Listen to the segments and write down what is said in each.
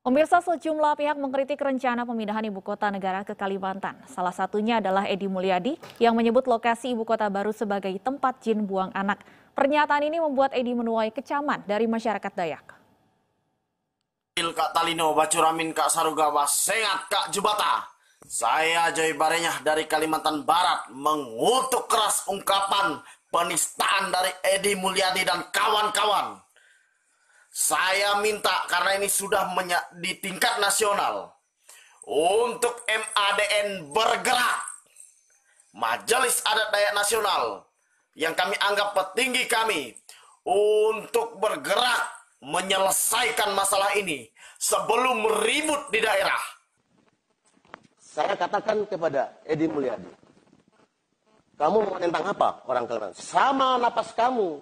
Pemirsa sejumlah pihak mengkritik rencana pemindahan ibu kota negara ke Kalimantan. Salah satunya adalah Edi Mulyadi yang menyebut lokasi ibu kota baru sebagai tempat jin buang anak. Pernyataan ini membuat Edi menuai kecaman dari masyarakat Dayak. Kak Talino Bacuramin Kak Sarugawa Sengat Kak Jubata. Saya Joy Barenyah dari Kalimantan Barat mengutuk keras ungkapan penistaan dari Edi Mulyadi dan kawan-kawan. Saya minta karena ini sudah di tingkat nasional untuk MADN bergerak. Majelis Adat Dayak Nasional yang kami anggap petinggi kami untuk bergerak menyelesaikan masalah ini sebelum meribut di daerah. Saya katakan kepada Edi Mulyadi, kamu mau tentang apa orang Kalimantan? Sama napas kamu,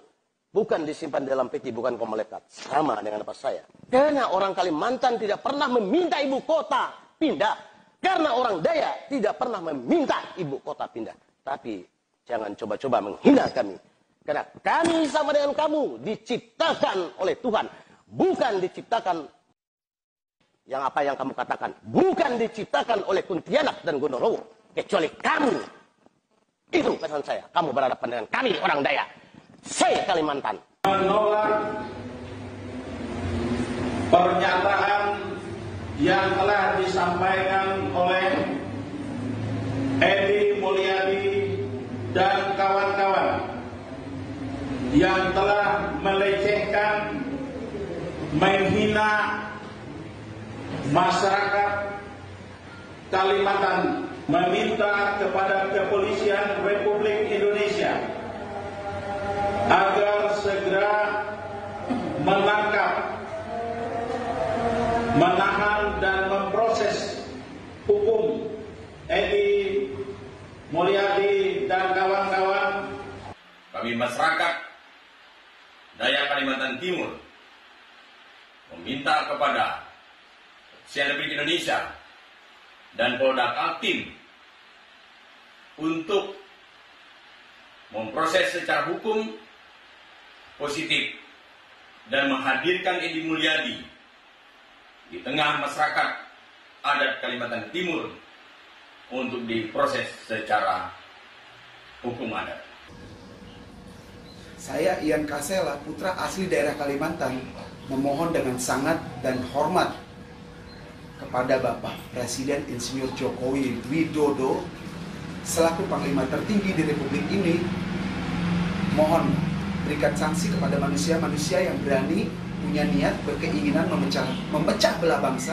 bukan disimpan dalam peti, bukan kau melekat. Sama dengan napas saya. Karena orang Kalimantan tidak pernah meminta ibu kota pindah. Karena orang Daya tidak pernah meminta ibu kota pindah. Tapi jangan coba-coba menghina kami. Karena kami sama dengan kamu diciptakan oleh Tuhan. Bukan diciptakan yang apa yang kamu katakan. Bukan diciptakan oleh Kuntianak dan Gondorowo. Kecuali kamu. Itu pesan saya. Kamu berhadapan dengan kami orang Daya. Saya Kalimantan. Menolak pernyataan yang telah disampaikan oleh Edi Mulyadi dan kawan-kawan yang telah melecehkan, menghina masyarakat Kalimantan meminta kepada kepolisian Republik Indonesia menahan dan memproses hukum Edi Mulyadi dan kawan-kawan. Kami masyarakat Daya Kalimantan Timur meminta kepada Republik Indonesia dan Polda Kaltim untuk memproses secara hukum positif dan menghadirkan Edi Mulyadi di tengah masyarakat adat Kalimantan Timur untuk diproses secara hukum adat. Saya Ian Kasela, putra asli daerah Kalimantan, memohon dengan sangat dan hormat kepada Bapak Presiden Insinyur Jokowi Widodo selaku panglima tertinggi di Republik ini mohon berikan sanksi kepada manusia-manusia yang berani punya niat berkeinginan memecah memecah belah bangsa